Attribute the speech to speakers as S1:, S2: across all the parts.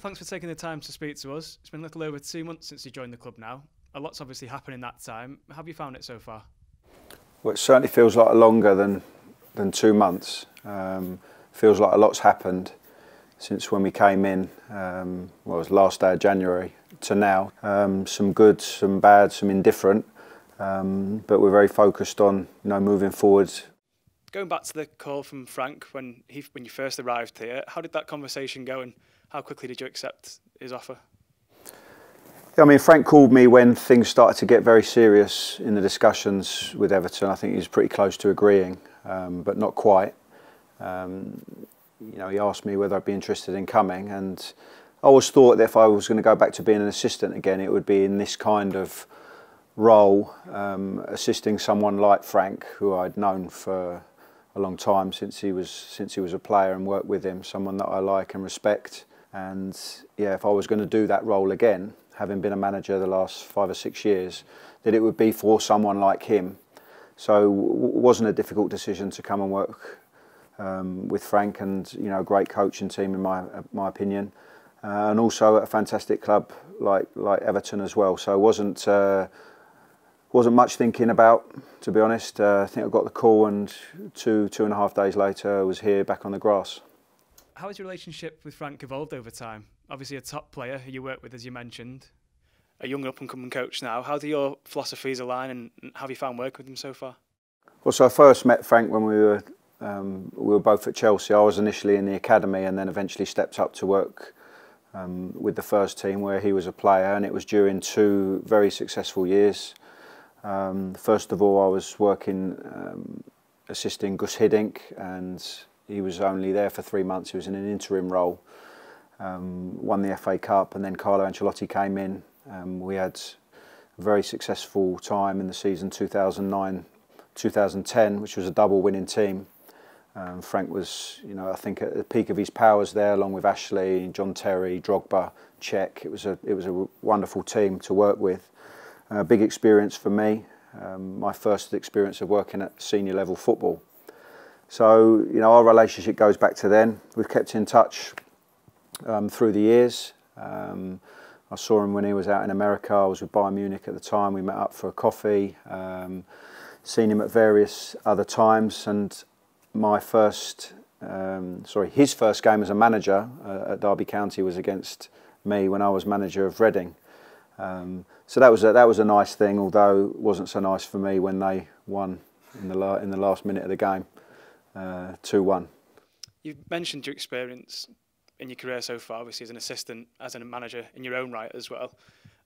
S1: thanks for taking the time to speak to us. It's been a little over two months since you joined the club now. A lot's obviously happened in that time. Have you found it so far?
S2: Well, it certainly feels like longer than, than two months. Um, feels like a lot's happened since when we came in, um, well, it was last day of January to now. Um, some good, some bad, some indifferent, um, but we're very focused on you know moving forward.
S1: Going back to the call from Frank when he when you first arrived here, how did that conversation go, and how quickly did you accept his offer?
S2: I mean, Frank called me when things started to get very serious in the discussions with Everton. I think he was pretty close to agreeing, um, but not quite. Um, you know, he asked me whether I'd be interested in coming, and I always thought that if I was going to go back to being an assistant again, it would be in this kind of role, um, assisting someone like Frank, who I'd known for a long time since he was since he was a player and worked with him, someone that I like and respect. And yeah, if I was going to do that role again, having been a manager the last five or six years, that it would be for someone like him. So it wasn't a difficult decision to come and work um, with Frank and you know a great coaching team in my my opinion, uh, and also a fantastic club like like Everton as well. So it wasn't uh, wasn't much thinking about to be honest. Uh, I think I got the call and two two and a half days later I was here back on the grass.
S1: How has your relationship with Frank evolved over time? Obviously a top player who you work with as you mentioned. A young up and coming coach now. How do your philosophies align and have you found work with him so far?
S2: Well, so I first met Frank when we were um, we were both at Chelsea. I was initially in the academy and then eventually stepped up to work um, with the first team where he was a player, and it was during two very successful years. Um, first of all, I was working um, assisting Guus Hiddink, and he was only there for three months. He was in an interim role. Um, won the FA Cup, and then Carlo Ancelotti came in. Um, we had a very successful time in the season 2009 2010, which was a double winning team. Um, Frank was, you know, I think at the peak of his powers there, along with Ashley, John Terry, Drogba, Cech. It was a it was a wonderful team to work with. A big experience for me. Um, my first experience of working at senior level football. So you know, our relationship goes back to then. We've kept in touch um, through the years. Um, I saw him when he was out in America. I was with Bayern Munich at the time. We met up for a coffee. Um, seen him at various other times, and my first, um, sorry, his first game as a manager uh, at Derby County was against me when I was manager of Reading. Um, so that was a, that was a nice thing, although it wasn't so nice for me when they won in the la- in the last minute of the game, uh, two one.
S1: You mentioned your experience in your career so far, obviously as an assistant, as a manager in your own right as well.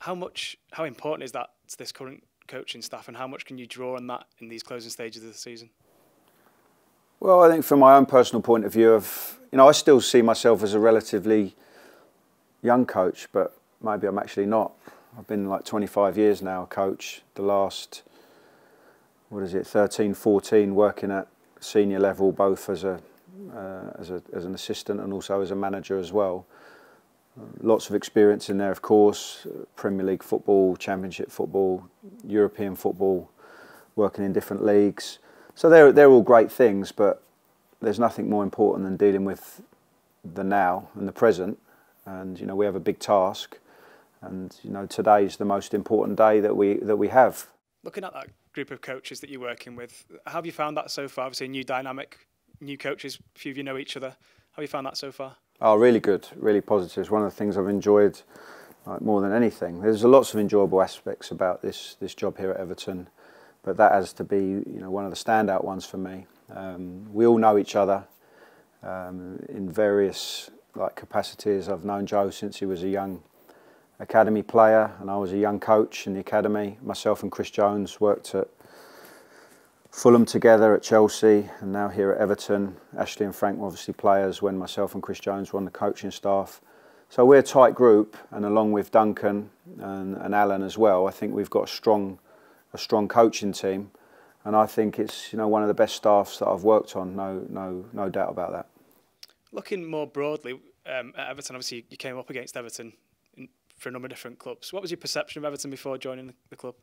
S1: How much, how important is that to this current coaching staff, and how much can you draw on that in these closing stages of the season?
S2: Well, I think from my own personal point of view, of you know, I still see myself as a relatively young coach, but maybe I'm actually not. I've been like 25 years now a coach. The last, what is it, 13, 14, working at senior level, both as a uh, as a as an assistant and also as a manager as well. lots of experience in there, of course. Premier League football, Championship football, European football, working in different leagues. So they're, they're all great things, but there's nothing more important than dealing with the now and the present. And, you know, we have a big task. And, you know, today's the most important day that we, that we have.
S1: Looking at that group of coaches that you're working with, how have you found that so far? Obviously, a new dynamic, new coaches, a few of you know each other. How have you found that so far?
S2: Oh, really good, really positive. It's one of the things I've enjoyed like, more than anything. There's lots of enjoyable aspects about this, this job here at Everton but that has to be you know one of the standout ones for me. Um, we all know each other um, in various like capacities. I've known Joe since he was a young academy player, and I was a young coach in the academy. Myself and Chris Jones worked at Fulham together at Chelsea, and now here at Everton. Ashley and Frank were obviously players when myself and Chris Jones were on the coaching staff. So we're a tight group, and along with Duncan and, and Alan as well, I think we've got a strong a strong coaching team, and I think it's you know one of the best staffs that I've worked on. No, no, no doubt about that.
S1: Looking more broadly um, at Everton, obviously you came up against Everton for a number of different clubs. What was your perception of Everton before joining the, club?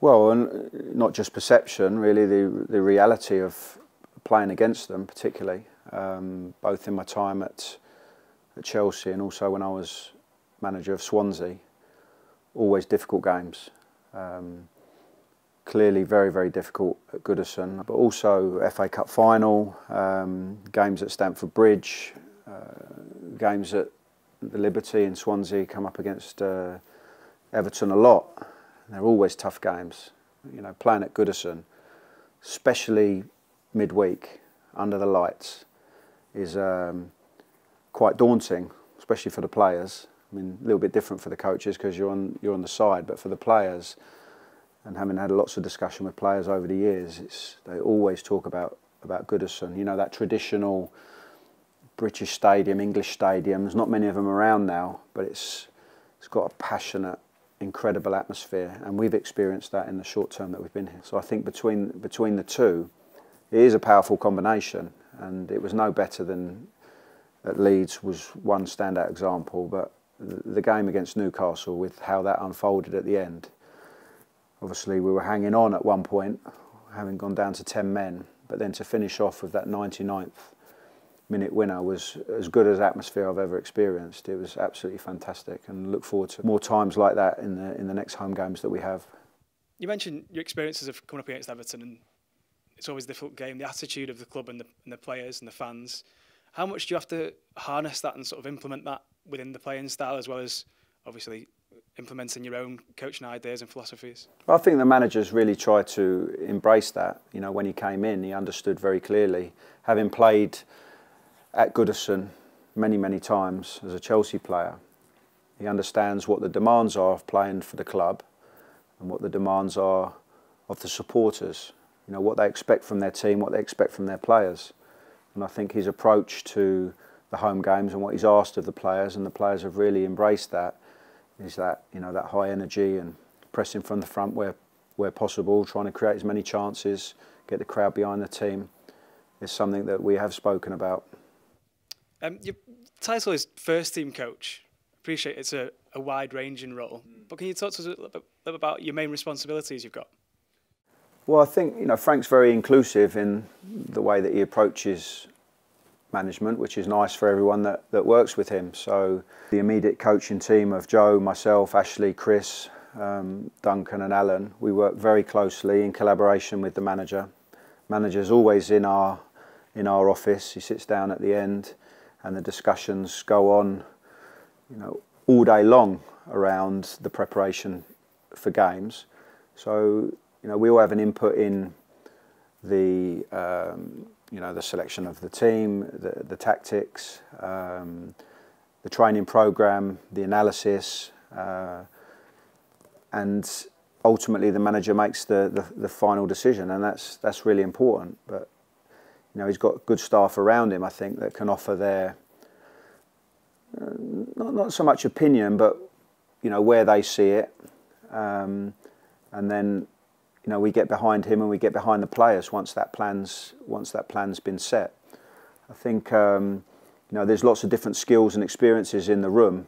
S2: Well, and not just perception, really the the reality of playing against them, particularly um, both in my time at at Chelsea and also when I was manager of Swansea, always difficult games. Um, clearly very, very difficult at Goodison, but also FA Cup final, um, games at Stamford Bridge, uh, games at the Liberty and Swansea come up against uh, Everton a lot. They're always tough games. You know, playing at Goodison, especially midweek under the lights, is um, quite daunting, especially for the players. I mean, a little bit different for the coaches because you're on you're on the side, but for the players, and having had lots of discussion with players over the years, it's they always talk about about Goodison. You know that traditional British stadium, English stadiums. Not many of them around now, but it's it's got a passionate, incredible atmosphere, and we've experienced that in the short term that we've been here. So I think between between the two, it is a powerful combination, and it was no better than at Leeds was one standout example, but the game against Newcastle with how that unfolded at the end. Obviously, we were hanging on at one point, having gone down to 10 men, but then to finish off with that 99th minute winner was as good as atmosphere I've ever experienced. It was absolutely fantastic, and look forward to more times like that in the in the next home games that we have.
S1: You mentioned your experiences of coming up against Everton, and it's always a difficult game. The attitude of the club and the, and the players and the fans. How much do you have to harness that and sort of implement that within the playing style, as well as obviously implementing your own coaching ideas and philosophies?
S2: I think the managers really tried to embrace that. You know, when he came in, he understood very clearly, having played at Goodison many, many times as a Chelsea player. He understands what the demands are of playing for the club and what the demands are of the supporters. You know, what they expect from their team, what they expect from their players. And I think his approach to the home games and what he's asked of the players, and the players have really embraced that, is that you know that high energy and pressing from the front where where possible, trying to create as many chances, get the crowd behind the team, is something that we have spoken about.
S1: Um, your title is first team coach. Appreciate it's a, a wide ranging role, but can you talk to us a little bit about your main responsibilities you've got?
S2: Well, I think you know Frank's very inclusive in the way that he approaches management, which is nice for everyone that, that works with him. So the immediate coaching team of Joe, myself, Ashley, Chris, um, Duncan, and Alan, we work very closely in collaboration with the manager. Manager's always in our in our office. He sits down at the end, and the discussions go on, you know, all day long around the preparation for games. So you know, we all have an input in the um, you know the selection of the team, the, the tactics, um, the training program, the analysis, uh, and ultimately the manager makes the, the, the, final decision, and that's that's really important. But you know he's got good staff around him, I think, that can offer their uh, not not so much opinion, but you know where they see it, um, and then you know, we get behind him and we get behind the players once that plan's once that plan's been set. I think um, you know there's lots of different skills and experiences in the room,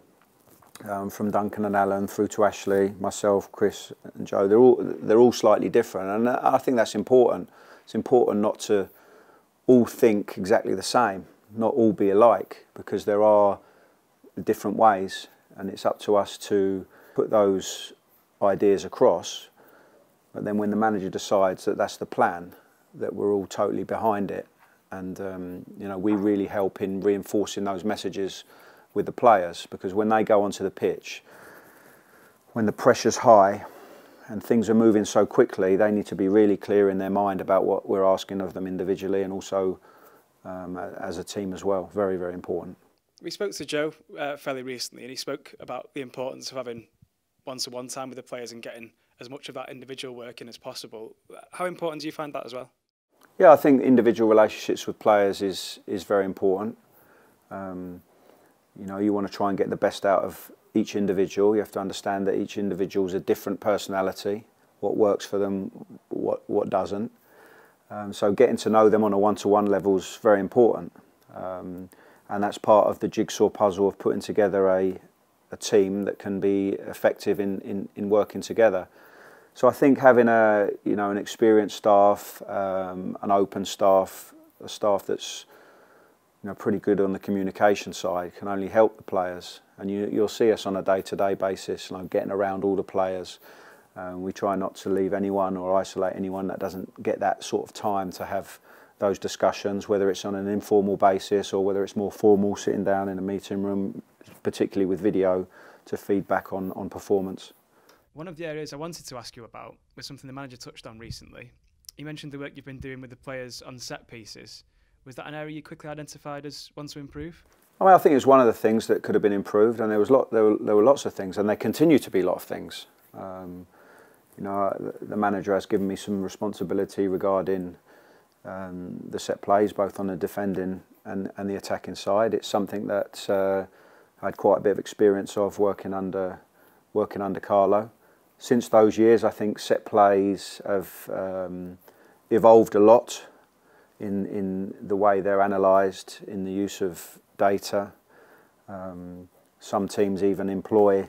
S2: um, from Duncan and Alan through to Ashley, myself, Chris and Joe. They're all they're all slightly different, and I think that's important. It's important not to all think exactly the same, not all be alike, because there are different ways, and it's up to us to put those ideas across. But then when the manager decides that that's the plan, that we're all totally behind it, and um, you know we really help in reinforcing those messages with the players because when they go onto the pitch, when the pressure's high and things are moving so quickly, they need to be really clear in their mind about what we're asking of them individually and also um, as a team as well. Very, very important.
S1: We spoke to Joe uh, fairly recently, and he spoke about the importance of having one-to-one time with the players and getting as much of that individual working as possible. How important do you find that as well?
S2: Yeah, I think individual relationships with players is is very important. Um, you know, you want to try and get the best out of each individual. You have to understand that each individual is a different personality. What works for them, what what doesn't. Um, so getting to know them on a one-to-one level is very important, um, and that's part of the jigsaw puzzle of putting together a a team that can be effective in, in, in working together. So I think having a you know an experienced staff, um, an open staff, a staff that's you know, pretty good on the communication side, can only help the players. And you, you'll see us on a day-to-day basis, you getting around all the players. Um, we try not to leave anyone or isolate anyone that doesn't get that sort of time to have those discussions, whether it's on an informal basis or whether it's more formal, sitting down in a meeting room, particularly with video, to feedback on, on performance.
S1: One of the areas I wanted to ask you about was something the manager touched on recently. You mentioned the work you've been doing with the players on set pieces. Was that an area you quickly identified as one to improve?
S2: I, mean, I think it was one of the things that could have been improved, and there was lot, there were, there were lots of things, and there continue to be a lot of things. Um, you know, the manager has given me some responsibility regarding um, the set plays, both on the defending and, and the attacking side. It's something that uh, I had quite a bit of experience of working under working under Carlo. Since those years, I think set plays have um, evolved a lot in in the way they're analysed, in the use of data. Um, some teams even employ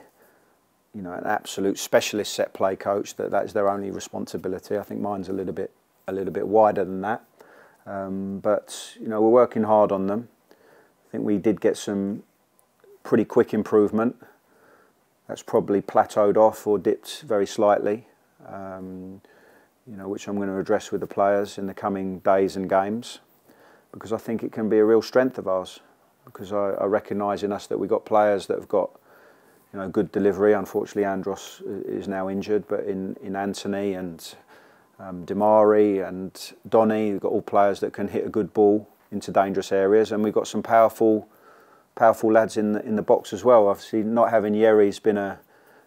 S2: you know, an absolute specialist set play coach that that is their only responsibility. I think mine's a little bit a little bit wider than that. Um, but you know, we're working hard on them. I think we did get some pretty quick improvement. That's probably plateaued off or dipped very slightly. Um, you know, which I'm going to address with the players in the coming days and games, because I think it can be a real strength of ours. Because I, I recognise in us that we've got players that have got you know, good delivery. Unfortunately, Andros is now injured, but in, in Anthony and um, Demarai and Donny, we've got all players that can hit a good ball into dangerous areas, and we've got some powerful, powerful lads in the, in the box as well. Obviously, not having Yerry's been a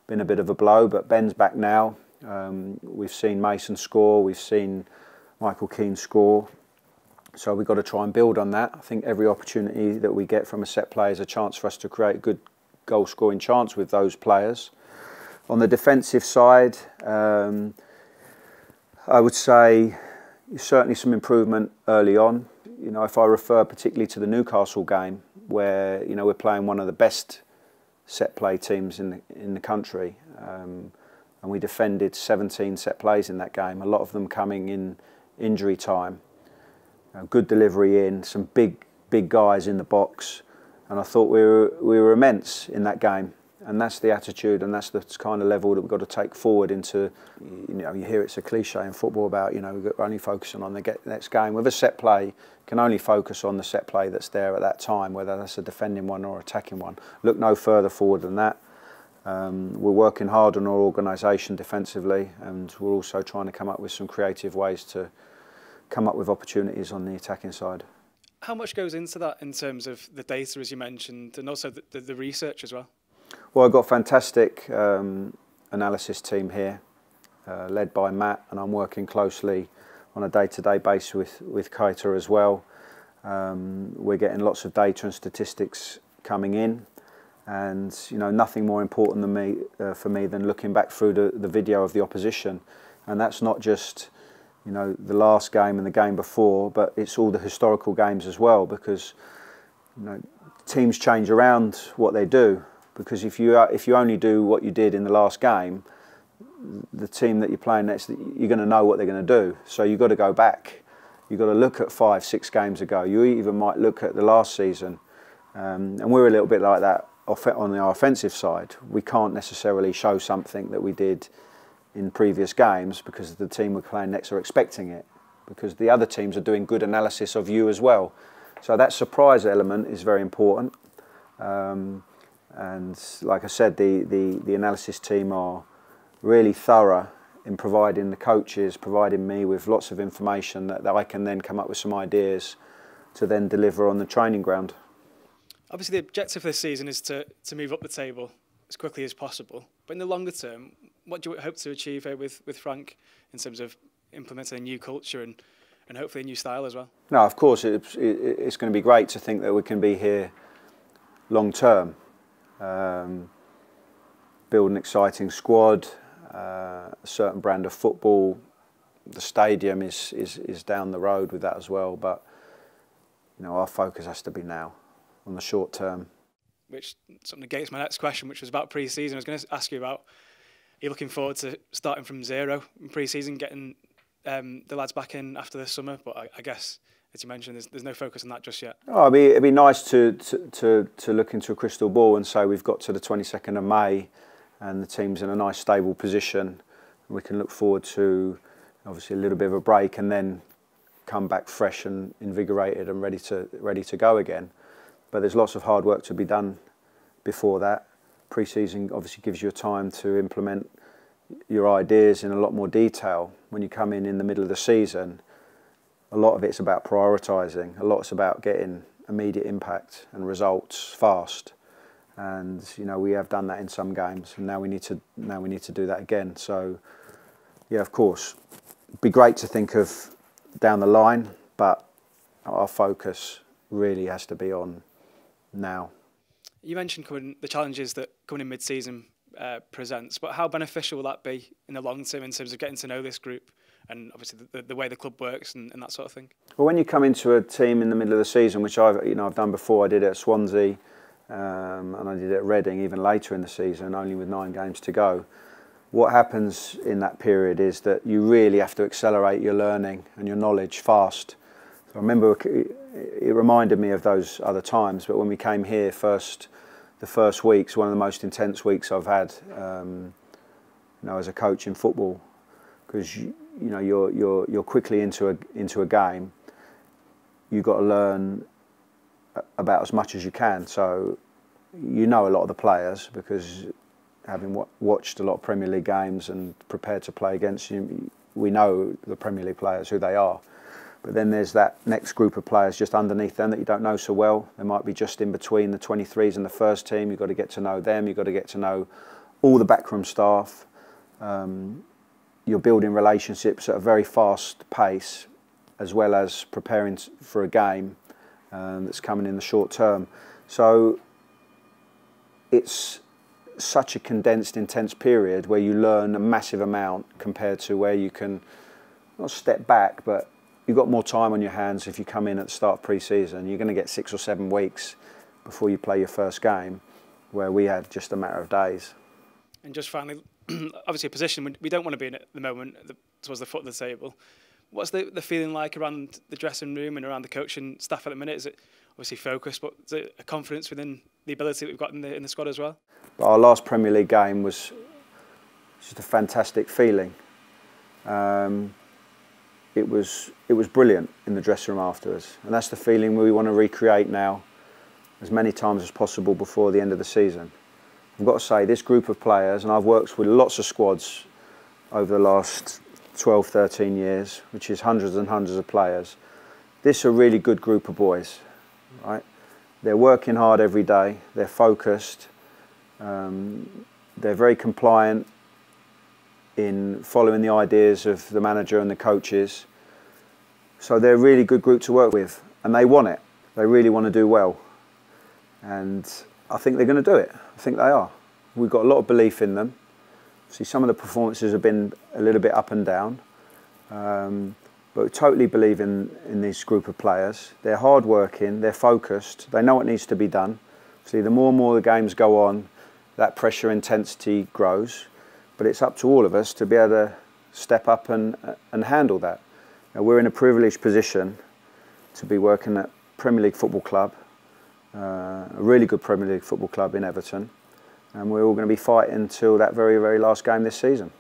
S2: been a bit of a blow, but Ben's back now. Um, we've seen Mason score, we've seen Michael Keane score. So we've got to try and build on that. I think every opportunity that we get from a set play is a chance for us to create a good goal scoring chance with those players. On the defensive side, um, I would say certainly some improvement early on. You know, if I refer particularly to the Newcastle game, where you know we're playing one of the best set play teams in the, in the country, um, and we defended 17 set plays in that game. A lot of them coming in injury time. Good delivery in, some big big guys in the box, and I thought we were we were immense in that game. And that's the attitude and that's the kind of level that we've got to take forward into you know you hear it's a cliche in football about you know we're only focusing on the next game. With a set play can only focus on the set play that's there at that time whether that's a defending one or attacking one. Look no further forward than that. Um, we're working hard on our organisation defensively and we're also trying to come up with some creative ways to come up with opportunities on the attacking side.
S1: How much goes into that in terms of the data as you mentioned and also the, the, the research as well?
S2: Well, I've got a fantastic um, analysis team here, uh, led by Matt, and I'm working closely on a day-to-day basis with with Kaita as well. Um, we're getting lots of data and statistics coming in, and you know nothing more important than me uh, for me than looking back through the, the video of the opposition, and that's not just you know the last game and the game before, but it's all the historical games as well because you know teams change around what they do because if you if you only do what you did in the last game, the team that you're playing next, you're going to know what they're going to do. So you've got to go back. You've got to look at five, six games ago. You even might look at the last season, um, and we're a little bit like that on the offensive side. We can't necessarily show something that we did in previous games because the team we're playing next are expecting it, because the other teams are doing good analysis of you as well. So that surprise element is very important. Um, and like I said, the, the, the analysis team are really thorough in providing the coaches, providing me with lots of information that, that I can then come up with some ideas to then deliver on the training ground.
S1: Obviously, the objective for this season is to, to move up the table as quickly as possible. But in the longer term, what do you hope to achieve here with, with Frank in terms of implementing a new culture and, and hopefully a new style as well?
S2: No, of course, it, it, it's going to be great to think that we can be here long term um, build an exciting squad, uh, a certain brand of football. The stadium is, is, is down the road with that as well, but you know our focus has to be now, on the short term.
S1: Which sort of negates my next question, which was about pre-season. I was going to ask you about. Are looking forward to starting from zero in pre-season, getting um, the lads back in after the summer? But I, I guess as you mentioned, there's, there's no focus on that just yet.
S2: Oh, it'd be, it'd be nice to, to, to, to look into a crystal ball and say we've got to the 22nd of May and the team's in a nice stable position. We can look forward to obviously a little bit of a break and then come back fresh and invigorated and ready to ready to go again. But there's lots of hard work to be done before that. Pre-season obviously gives you time to implement your ideas in a lot more detail. When you come in in the middle of the season, a lot of it's about prioritising. A lot it's about getting immediate impact and results fast. And you know we have done that in some games, and now we need to now we need to do that again. So yeah, of course, It'd be great to think of down the line, but our focus really has to be on now.
S1: You mentioned coming, the challenges that coming in mid-season uh, presents, but how beneficial will that be in the long term in terms of getting to know this group and obviously the, the way the club works and, and, that sort of thing?
S2: Well, when you come into a team in the middle of the season, which I've you know I've done before, I did it at Swansea um, and I did it at Reading even later in the season, only with nine games to go. What happens in that period is that you really have to accelerate your learning and your knowledge fast. So I remember it reminded me of those other times, but when we came here first the first weeks, one of the most intense weeks I've had, um, you know, as a coach in football, because you, you, know you're you're you're quickly into a into a game. You've got to learn about as much as you can. So you know a lot of the players because having watched a lot of Premier League games and prepared to play against you, we know the Premier League players who they are. But then there's that next group of players just underneath them that you don't know so well. They might be just in between the 23s and the first team. You've got to get to know them. You've got to get to know all the backroom staff. Um, you're building relationships at a very fast pace, as well as preparing for a game um, that's coming in the short term. So it's such a condensed, intense period where you learn a massive amount compared to where you can not step back, but you've got more time on your hands if you come in at the start of pre-season. You're going to get six or seven weeks before you play your first game, where we had just a matter of days.
S1: And just finally, obviously a position we don't want to be in at the moment towards the foot of the table. What's the, the feeling like around the dressing room and around the coaching staff at the minute? Is it obviously focused, but is it a confidence within the ability that we've got in the, in the squad as well?
S2: But Our last Premier League game was just a fantastic feeling. Um, it was it was brilliant in the dressing room afterwards, and that's the feeling we want to recreate now, as many times as possible before the end of the season. I've got to say, this group of players, and I've worked with lots of squads over the last 12, 13 years, which is hundreds and hundreds of players. This is a really good group of boys, right? They're working hard every day. They're focused. Um, they're very compliant in following the ideas of the manager and the coaches. So they're a really good group to work with, and they want it. They really want to do well, and I think they're going to do it. I think they are. We've got a lot of belief in them. See, some of the performances have been a little bit up and down, um, but we totally believe in, in this group of players. They're hard-working, they're focused, they know what needs to be done. See, the more and more the games go on, that pressure intensity grows but it's up to all of us to be able to step up and, and handle that. Now, we're in a privileged position to be working at Premier League Football Club, uh, a really good Premier League football club in Everton, and we're all going to be fighting until that very, very last game this season.